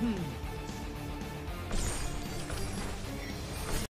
Hmm.